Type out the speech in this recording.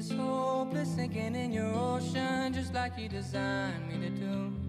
is hopeless, sinking in your ocean, just like you designed me to do.